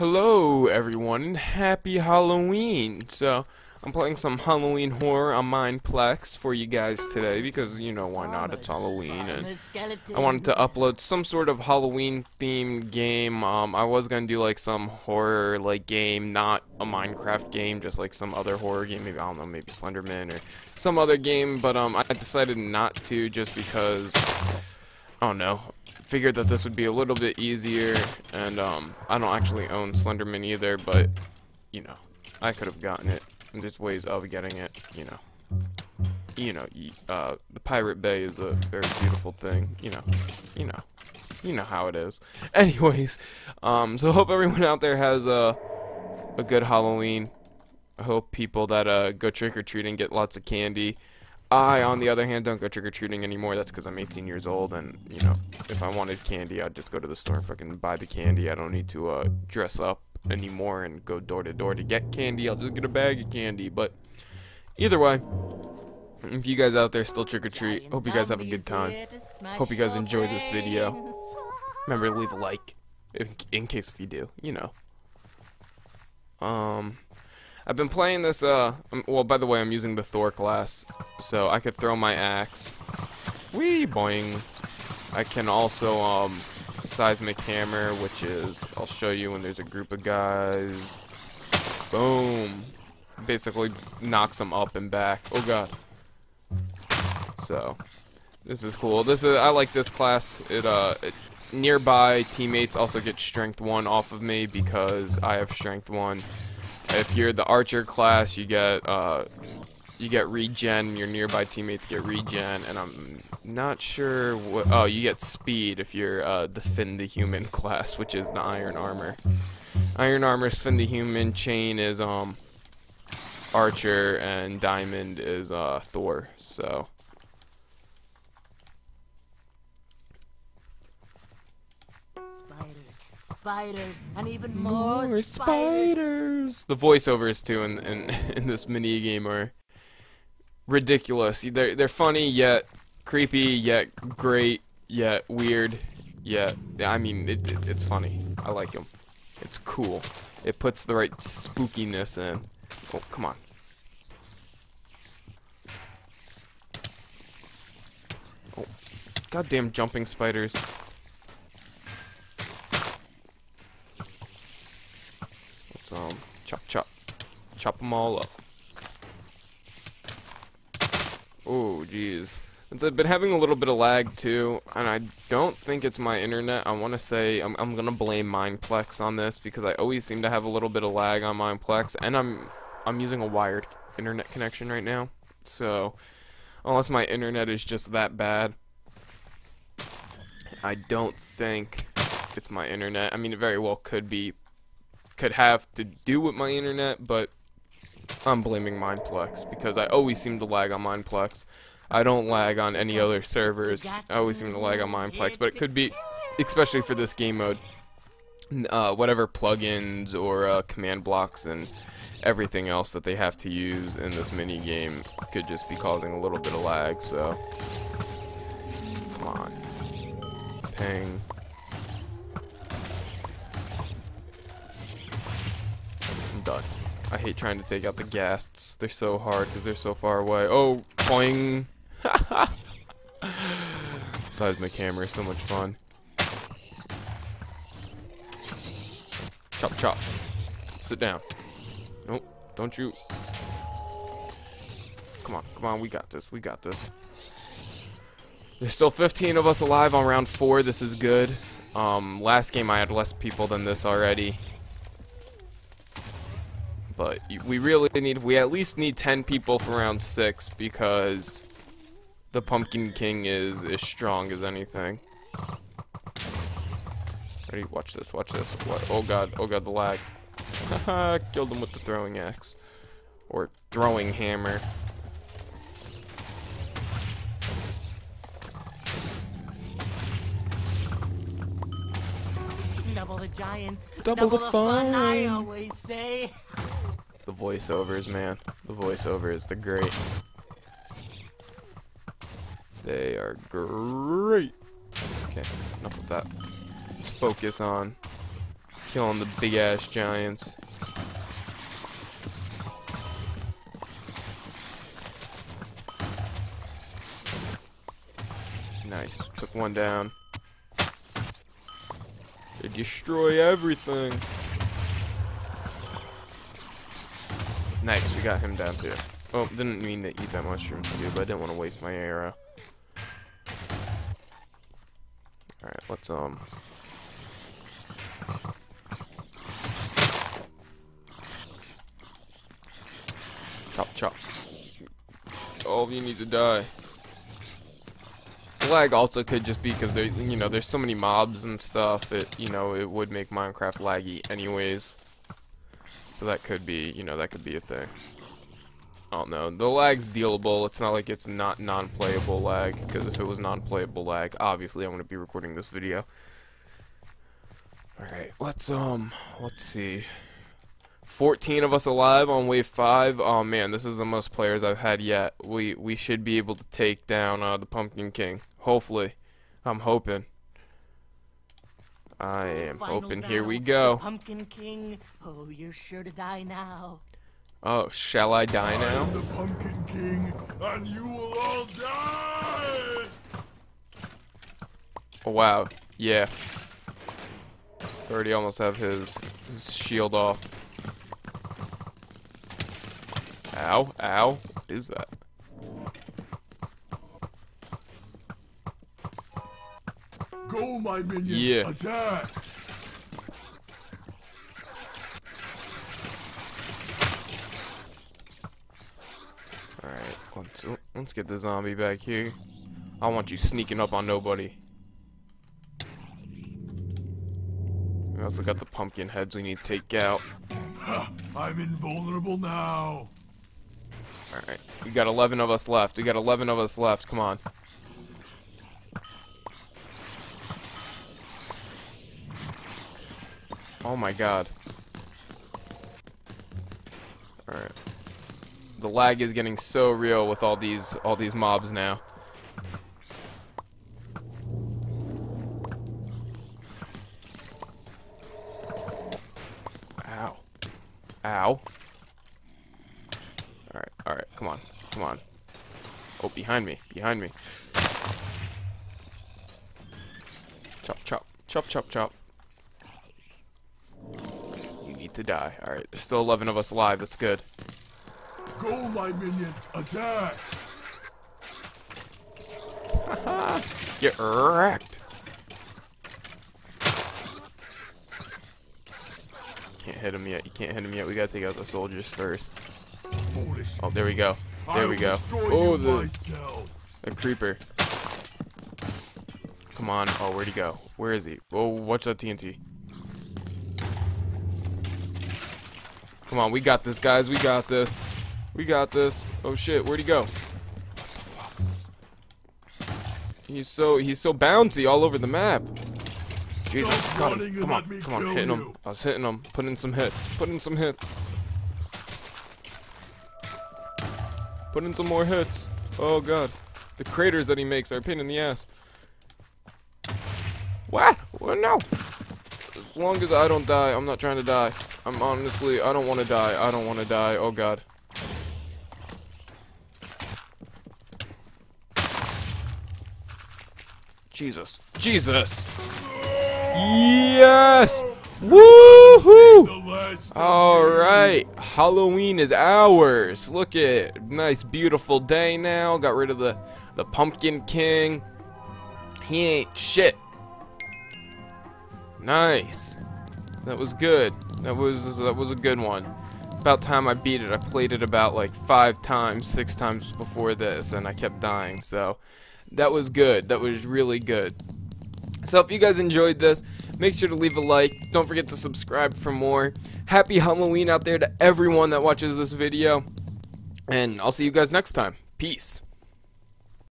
Hello everyone and happy Halloween! So, I'm playing some Halloween horror on Mineplex for you guys today because, you know, why not, it's Halloween and I wanted to upload some sort of Halloween themed game. Um, I was gonna do like some horror like game, not a Minecraft game, just like some other horror game, maybe, I don't know, maybe Slenderman or some other game, but um, I decided not to just because, I don't know, figured that this would be a little bit easier, and um, I don't actually own Slenderman either, but, you know, I could have gotten it, and there's ways of getting it, you know. You know, uh, the Pirate Bay is a very beautiful thing, you know, you know, you know how it is. Anyways, um, so hope everyone out there has a, a good Halloween. I hope people that uh, go trick-or-treating get lots of candy. I, on the other hand, don't go trick-or-treating anymore. That's because I'm 18 years old, and, you know, if I wanted candy, I'd just go to the store and fucking buy the candy. I don't need to uh, dress up anymore and go door to door to get candy. I'll just get a bag of candy. But either way, if you guys out there still trick-or-treat, hope you guys have a good time. Hope you guys enjoy this video. Remember to leave a like, in, in case if you do, you know. Um... I've been playing this, uh, um, well, by the way, I'm using the Thor class, so I could throw my axe. Wee, boing. I can also, um, seismic hammer, which is, I'll show you when there's a group of guys. Boom. Basically knocks them up and back. Oh, God. So, this is cool. This is, I like this class. It, uh, it, nearby teammates also get strength 1 off of me because I have strength 1. If you're the archer class, you get uh, you get regen. Your nearby teammates get regen, and I'm not sure what. Oh, you get speed if you're uh, the Finn the Human class, which is the iron armor. Iron armor, Finn the Human. Chain is um archer, and diamond is uh Thor. So. Spiders, and even more, more spiders. spiders. The voiceovers too in in, in this mini game are ridiculous. They're they're funny yet creepy yet great yet weird yet I mean it, it, it's funny. I like them. It's cool. It puts the right spookiness in. Oh come on. Oh, goddamn jumping spiders. Um, chop chop. Chop them all up. Oh, jeez. I've been having a little bit of lag too, and I don't think it's my internet. I want to say I'm, I'm gonna blame Mineplex on this because I always seem to have a little bit of lag on Mineplex, and I'm I'm using a wired internet connection right now. So unless my internet is just that bad, I don't think it's my internet. I mean, it very well could be could have to do with my internet, but I'm blaming Mineplex because I always seem to lag on Mineplex. I don't lag on any other servers. I always seem to lag on Mineplex, but it could be, especially for this game mode, uh, whatever plugins or uh, command blocks and everything else that they have to use in this mini game could just be causing a little bit of lag. So, come on, ping. I hate trying to take out the ghasts. They're so hard because they're so far away. Oh, boing! Seismic hammer is so much fun. Chop chop. Sit down. Nope, don't you. Come on, come on, we got this, we got this. There's still 15 of us alive on round 4, this is good. Um, last game I had less people than this already. But we really need, we at least need 10 people for round 6 because the Pumpkin King is as strong as anything. Ready? Watch this, watch this. What? Oh god, oh god, the lag. Haha, killed him with the throwing axe. Or throwing hammer. The giants. Double, double the, the fun. fun. I always say. The voiceovers, man. The voiceovers, they're great. They are great. Okay, enough of that. Let's focus on Killing the big ass giants. Nice. Took one down. Destroy everything. Nice, we got him down too. Oh, didn't mean to eat that mushroom stew, but I didn't want to waste my arrow. Alright, let's, um... Chop, chop. All of you need to die. Lag also could just be because there, you know, there's so many mobs and stuff. It, you know, it would make Minecraft laggy anyways. So that could be, you know, that could be a thing. I don't know. The lag's dealable. It's not like it's not non-playable lag, because if it was non-playable lag, obviously I to be recording this video. Alright, let's, um, let's see. 14 of us alive on wave 5. Oh man, this is the most players I've had yet. We we should be able to take down uh, the Pumpkin King. Hopefully. I'm hoping. I am Final hoping. Here we go. the Pumpkin King. Oh, you're sure to die now. Oh, shall I die I now? am the Pumpkin King, and you will all die! Oh, wow. Yeah. Already almost have his, his shield off. Ow, ow. What is that? Go, my minions! Yeah. Attack! Alright, let's, let's get the zombie back here. I want you sneaking up on nobody. We also got the pumpkin heads we need to take out. Ha! I'm invulnerable now! Alright, we got 11 of us left. We got 11 of us left. Come on. Oh my god. Alright. The lag is getting so real with all these all these mobs now. Ow. Ow. Alright, alright, come on, come on. Oh, behind me, behind me. Chop, chop, chop, chop, chop. Need to die. Alright, there's still 11 of us alive, that's good. Go, my minions! Attack! Get wrecked. Can't hit him yet, you can't hit him yet. We gotta take out the soldiers first. Oh, there we go. There we go. Oh, the, the creeper. Come on. Oh, where'd he go? Where is he? Oh, watch that TNT. Come on, we got this, guys. We got this. We got this. Oh shit, where'd he go? What the fuck? He's so he's so bouncy all over the map. Jesus, got him. Come on, come on, hitting him. you. I was hitting him, putting some hits, putting in some hits. Putting in some more hits. Oh god. The craters that he makes are a pain in the ass. What? What? No. As long as I don't die, I'm not trying to die. I'm honestly, I don't want to die. I don't want to die. Oh god. Jesus. Jesus. Yes. Woohoo! The last of All me. right, Halloween is ours. Look at nice, beautiful day now. Got rid of the the Pumpkin King. He ain't shit. Nice. That was good. That was that was a good one. About time I beat it. I played it about like five times, six times before this, and I kept dying. So that was good. That was really good. So if you guys enjoyed this, make sure to leave a like. Don't forget to subscribe for more. Happy Halloween out there to everyone that watches this video. And I'll see you guys next time. Peace.